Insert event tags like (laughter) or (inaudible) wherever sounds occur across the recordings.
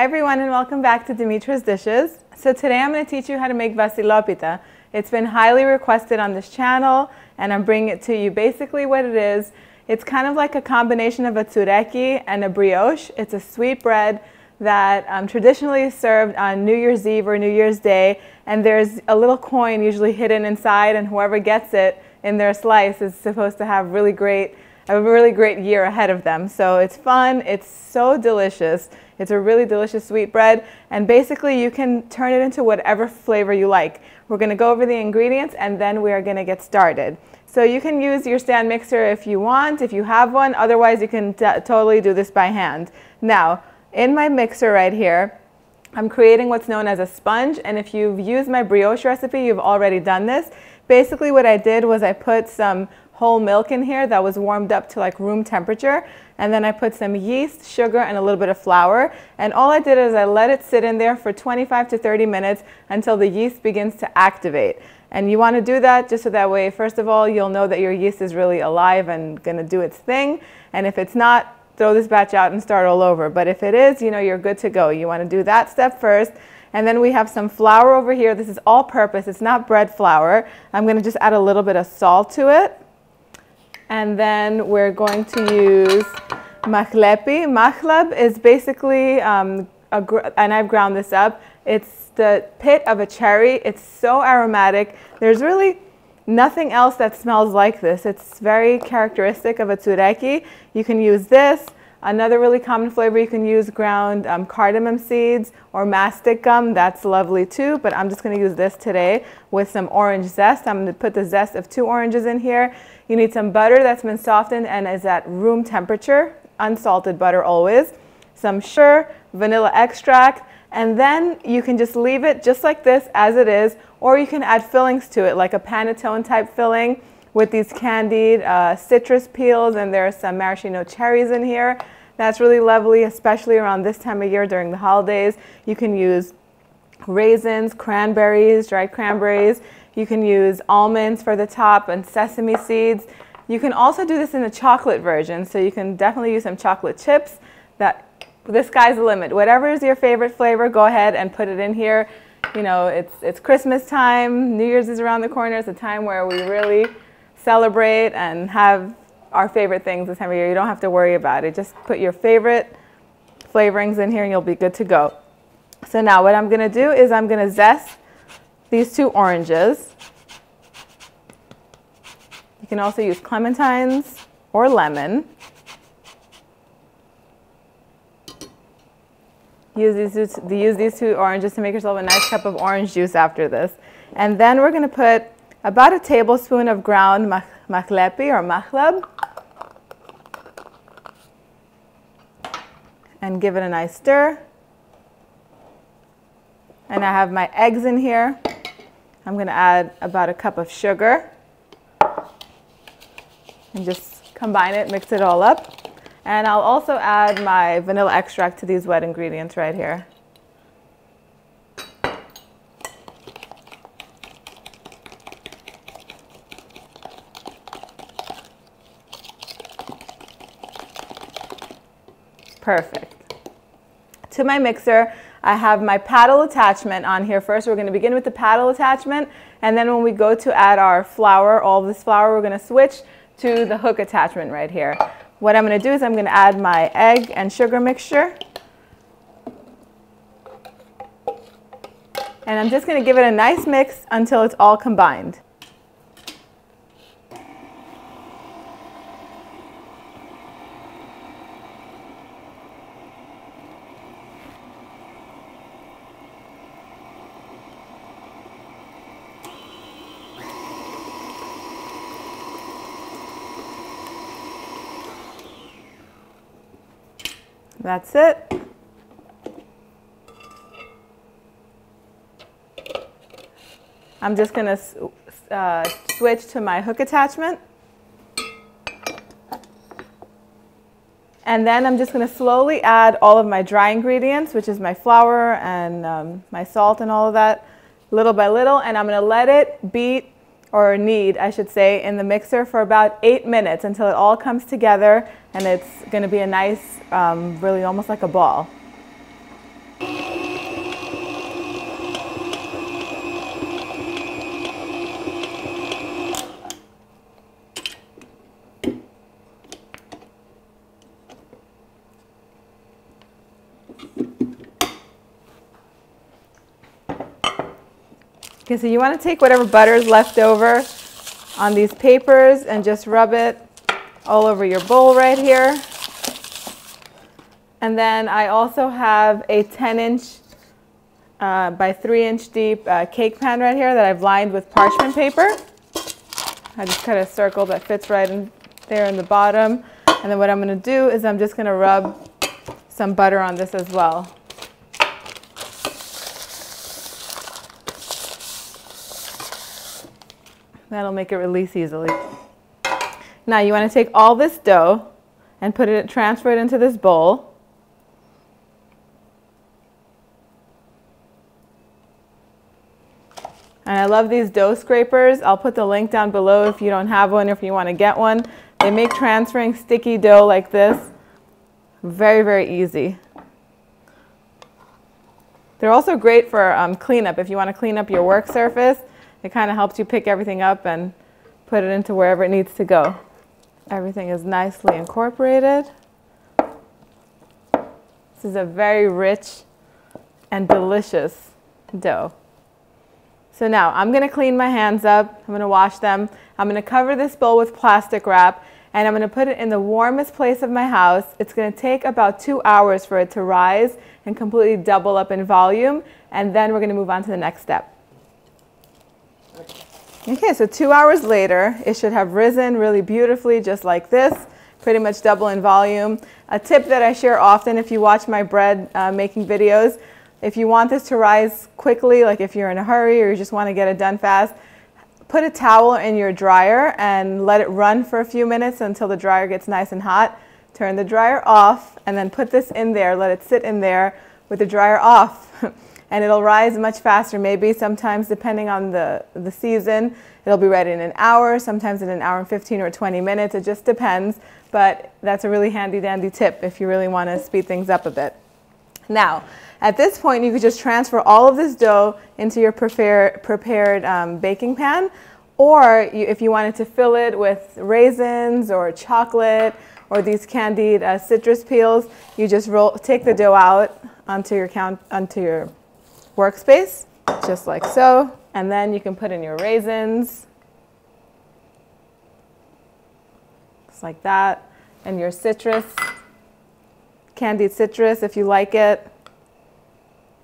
Hi everyone and welcome back to Dimitra's Dishes. So today I'm going to teach you how to make vasilopita. It's been highly requested on this channel and I'm bringing it to you. Basically what it is, it's kind of like a combination of a tsoureki and a brioche. It's a sweet bread that um, traditionally is served on New Year's Eve or New Year's Day and there's a little coin usually hidden inside and whoever gets it in their slice is supposed to have really great a really great year ahead of them. So it's fun, it's so delicious. It's a really delicious sweet bread and basically you can turn it into whatever flavor you like. We're going to go over the ingredients and then we are going to get started. So you can use your stand mixer if you want, if you have one. Otherwise you can totally do this by hand. Now, in my mixer right here, I'm creating what's known as a sponge and if you've used my brioche recipe, you've already done this. Basically what I did was I put some whole milk in here that was warmed up to like room temperature. And then I put some yeast, sugar, and a little bit of flour. And all I did is I let it sit in there for 25 to 30 minutes until the yeast begins to activate. And you want to do that just so that way, first of all, you'll know that your yeast is really alive and going to do its thing. And if it's not, throw this batch out and start all over. But if it is, you know, you're good to go. You want to do that step first. And then we have some flour over here. This is all purpose. It's not bread flour. I'm going to just add a little bit of salt to it. And then we're going to use mahlepi. Mahleb is basically, um, and I've ground this up, it's the pit of a cherry. It's so aromatic. There's really nothing else that smells like this. It's very characteristic of a tsoureki. You can use this. Another really common flavor you can use ground um, cardamom seeds or mastic gum. That's lovely too, but I'm just going to use this today with some orange zest. I'm going to put the zest of two oranges in here. You need some butter that's been softened and is at room temperature, unsalted butter always. Some sugar, vanilla extract, and then you can just leave it just like this as it is, or you can add fillings to it like a panettone type filling with these candied uh, citrus peels and there are some maraschino cherries in here. That's really lovely, especially around this time of year during the holidays. You can use raisins, cranberries, dried cranberries. You can use almonds for the top and sesame seeds. You can also do this in the chocolate version, so you can definitely use some chocolate chips. That the sky's the limit. Whatever is your favorite flavor, go ahead and put it in here. You know, it's it's Christmas time, New Year's is around the corner. It's a time where we really celebrate and have our favorite things this time of year. You don't have to worry about it. Just put your favorite flavorings in here and you'll be good to go. So now what I'm going to do is I'm going to zest these two oranges. You can also use clementines or lemon. Use these, two, use these two oranges to make yourself a nice cup of orange juice after this. And then we're going to put about a tablespoon of ground mahlepi or mahleb and give it a nice stir. And I have my eggs in here. I'm going to add about a cup of sugar and just combine it, mix it all up. And I'll also add my vanilla extract to these wet ingredients right here. Perfect. To my mixer, I have my paddle attachment on here first. We're going to begin with the paddle attachment and then when we go to add our flour, all this flour, we're going to switch to the hook attachment right here. What I'm going to do is I'm going to add my egg and sugar mixture. And I'm just going to give it a nice mix until it's all combined. That's it. I'm just going to uh, switch to my hook attachment. And then I'm just going to slowly add all of my dry ingredients, which is my flour and um, my salt and all of that, little by little. And I'm going to let it beat or knead, I should say, in the mixer for about eight minutes until it all comes together and it's going to be a nice, um, really almost like a ball. Okay, so you want to take whatever butter is left over on these papers and just rub it all over your bowl right here. And then I also have a 10 inch uh, by 3 inch deep uh, cake pan right here that I've lined with parchment paper. I just cut a circle that fits right in there in the bottom. And then what I'm going to do is I'm just going to rub some butter on this as well. That'll make it release easily. Now you want to take all this dough and put it, transfer it into this bowl. And I love these dough scrapers. I'll put the link down below if you don't have one or if you want to get one. They make transferring sticky dough like this very, very easy. They're also great for um, cleanup. If you want to clean up your work surface, it kind of helps you pick everything up and put it into wherever it needs to go. Everything is nicely incorporated. This is a very rich and delicious dough. So now I'm going to clean my hands up. I'm going to wash them. I'm going to cover this bowl with plastic wrap and I'm going to put it in the warmest place of my house. It's going to take about two hours for it to rise and completely double up in volume and then we're going to move on to the next step. Okay, so two hours later, it should have risen really beautifully just like this, pretty much double in volume. A tip that I share often if you watch my bread uh, making videos, if you want this to rise quickly, like if you're in a hurry or you just want to get it done fast, put a towel in your dryer and let it run for a few minutes until the dryer gets nice and hot. Turn the dryer off and then put this in there, let it sit in there with the dryer off. (laughs) and it'll rise much faster. Maybe sometimes, depending on the, the season, it'll be ready in an hour, sometimes in an hour and 15 or 20 minutes. It just depends. But that's a really handy dandy tip if you really want to speed things up a bit. Now, at this point, you could just transfer all of this dough into your prepare, prepared um, baking pan, or you, if you wanted to fill it with raisins or chocolate or these candied uh, citrus peels, you just roll, take the dough out onto your, count, onto your workspace, just like so, and then you can put in your raisins, just like that, and your citrus, candied citrus if you like it.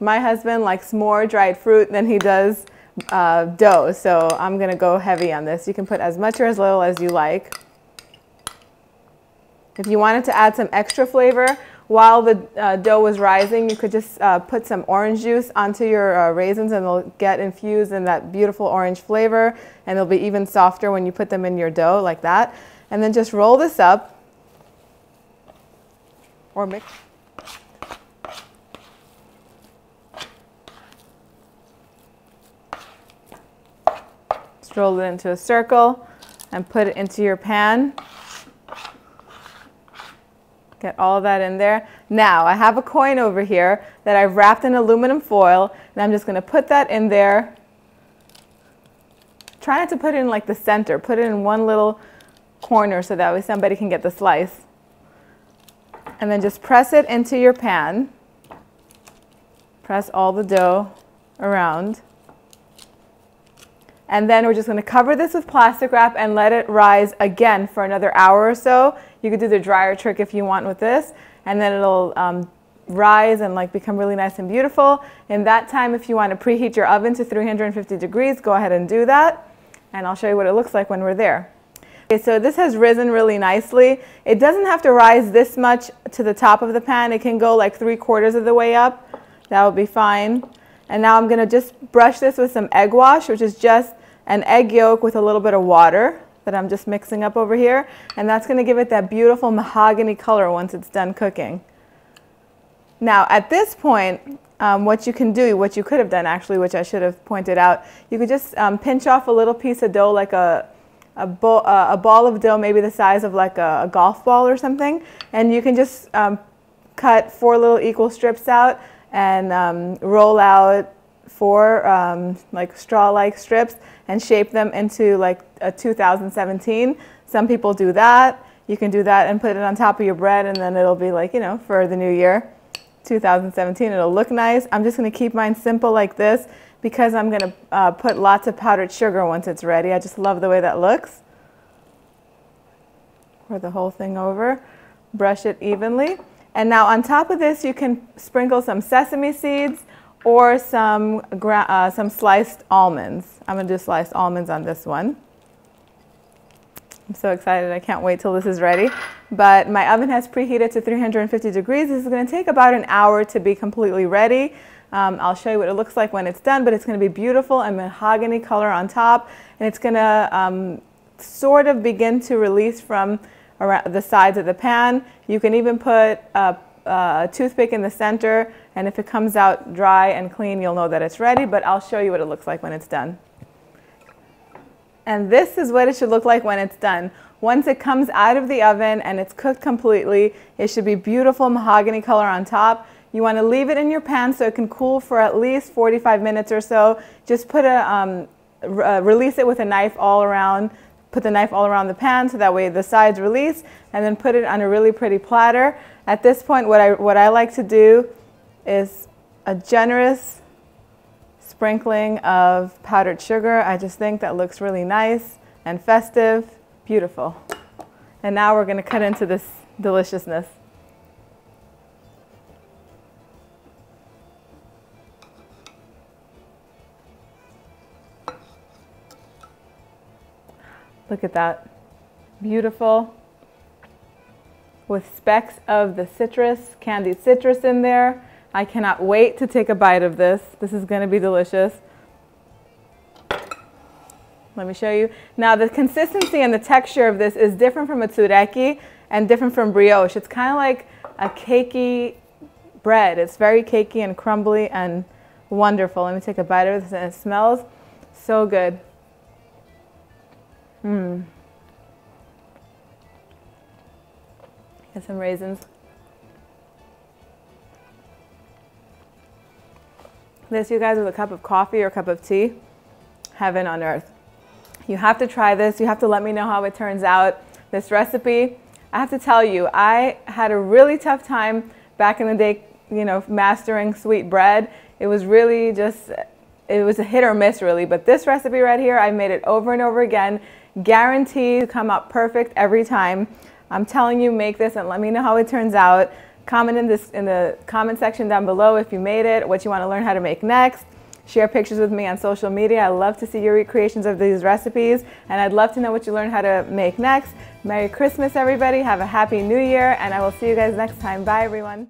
My husband likes more dried fruit than he does uh, dough, so I'm to go heavy on this. You can put as much or as little as you like. If you wanted to add some extra flavor while the uh, dough was rising, you could just uh, put some orange juice onto your uh, raisins and they'll get infused in that beautiful orange flavor and they'll be even softer when you put them in your dough like that. And then just roll this up or mix. roll it into a circle and put it into your pan. Get all that in there. Now, I have a coin over here that I've wrapped in aluminum foil, and I'm just going to put that in there. Try not to put it in like the center. Put it in one little corner so that way somebody can get the slice. And then just press it into your pan. Press all the dough around. And then we're just going to cover this with plastic wrap and let it rise again for another hour or so. You could do the dryer trick if you want with this. And then it'll um, rise and like become really nice and beautiful. In that time, if you want to preheat your oven to 350 degrees, go ahead and do that. And I'll show you what it looks like when we're there. Okay, so this has risen really nicely. It doesn't have to rise this much to the top of the pan. It can go like three quarters of the way up. That will be fine. And now I'm going to just brush this with some egg wash, which is just an egg yolk with a little bit of water that I'm just mixing up over here. And that's going to give it that beautiful mahogany color once it's done cooking. Now at this point, um, what you can do, what you could have done actually, which I should have pointed out, you could just um, pinch off a little piece of dough like a, a, uh, a ball of dough maybe the size of like a, a golf ball or something. And you can just um, cut four little equal strips out and um, roll out four um, like straw-like strips and shape them into like a 2017. Some people do that. You can do that and put it on top of your bread and then it'll be like, you know, for the new year. 2017. It'll look nice. I'm just going to keep mine simple like this because I'm going to uh, put lots of powdered sugar once it's ready. I just love the way that looks. Pour the whole thing over. Brush it evenly. And now on top of this, you can sprinkle some sesame seeds or some, uh, some sliced almonds. I'm going to do sliced almonds on this one. I'm so excited. I can't wait till this is ready. But my oven has preheated to 350 degrees. This is going to take about an hour to be completely ready. Um, I'll show you what it looks like when it's done, but it's going to be beautiful and mahogany color on top. And it's going to um, sort of begin to release from around the sides of the pan. You can even put a, a toothpick in the center. And if it comes out dry and clean, you'll know that it's ready. But I'll show you what it looks like when it's done. And this is what it should look like when it's done. Once it comes out of the oven and it's cooked completely, it should be beautiful mahogany color on top. You want to leave it in your pan so it can cool for at least 45 minutes or so. Just put a, um, uh, release it with a knife all around, put the knife all around the pan so that way the sides release, and then put it on a really pretty platter. At this point, what I, what I like to do is a generous sprinkling of powdered sugar. I just think that looks really nice and festive, beautiful. And now we're going to cut into this deliciousness. Look at that. Beautiful. With specks of the citrus, candied citrus in there. I cannot wait to take a bite of this. This is going to be delicious. Let me show you. Now the consistency and the texture of this is different from a tsoureki and different from brioche. It's kind of like a cakey bread. It's very cakey and crumbly and wonderful. Let me take a bite of this and it smells so good. Mmm. Get some raisins. This, you guys, with a cup of coffee or a cup of tea, heaven on earth. You have to try this. You have to let me know how it turns out. This recipe, I have to tell you, I had a really tough time back in the day, you know, mastering sweet bread. It was really just, it was a hit or miss really, but this recipe right here, I made it over and over again, guaranteed to come out perfect every time. I'm telling you, make this and let me know how it turns out. Comment in, this, in the comment section down below if you made it, what you want to learn how to make next. Share pictures with me on social media. I love to see your recreations of these recipes, and I'd love to know what you learned how to make next. Merry Christmas, everybody. Have a happy new year, and I will see you guys next time. Bye, everyone.